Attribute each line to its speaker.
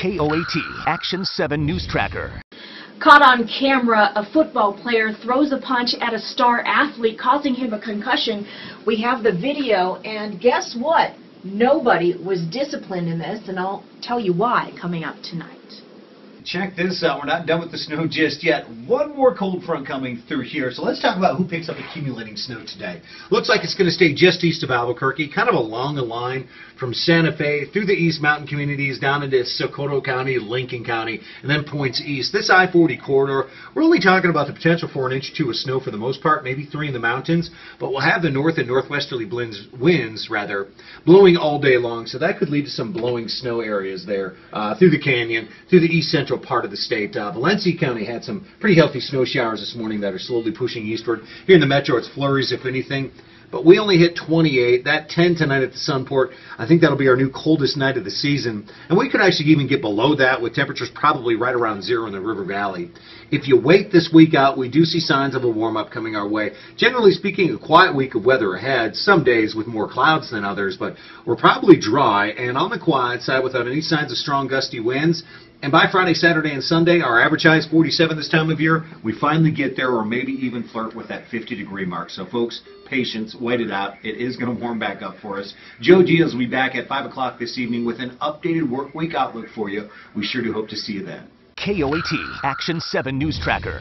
Speaker 1: KOAT Action 7 News Tracker.
Speaker 2: Caught on camera, a football player throws a punch at a star athlete, causing him a concussion. We have the video, and guess what? Nobody was disciplined in this, and I'll tell you why coming up tonight.
Speaker 3: Check this out. We're not done with the snow just yet. One more cold front coming through here. So let's talk about who picks up accumulating snow today. Looks like it's going to stay just east of Albuquerque, kind of along the line from Santa Fe through the East Mountain communities down into Socorro County, Lincoln County, and then points east. This I-40 corridor, we're only talking about the potential for an inch or two of snow for the most part, maybe three in the mountains, but we'll have the north and northwesterly winds, winds rather, blowing all day long. So that could lead to some blowing snow areas there uh, through the canyon, through the east central part of the state. Uh, Valencia County had some pretty healthy snow showers this morning that are slowly pushing eastward. Here in the metro, it's flurries, if anything. But we only hit 28. That 10 tonight at the Sunport, I think that'll be our new coldest night of the season. And we could actually even get below that with temperatures probably right around zero in the River Valley. If you wait this week out, we do see signs of a warm up coming our way. Generally speaking, a quiet week of weather ahead, some days with more clouds than others, but we're probably dry and on the quiet side without any signs of strong gusty winds. And by Friday, Saturday, and Sunday, our average high is 47 this time of year. We finally get there or maybe even flirt with that 50 degree mark. So, folks, patience, wait it out. It is going to warm back up for us. Joe Diaz will be back at 5 o'clock this evening with an updated work week outlook for you. We sure do hope to see you then.
Speaker 1: KOAT Action 7 News Tracker.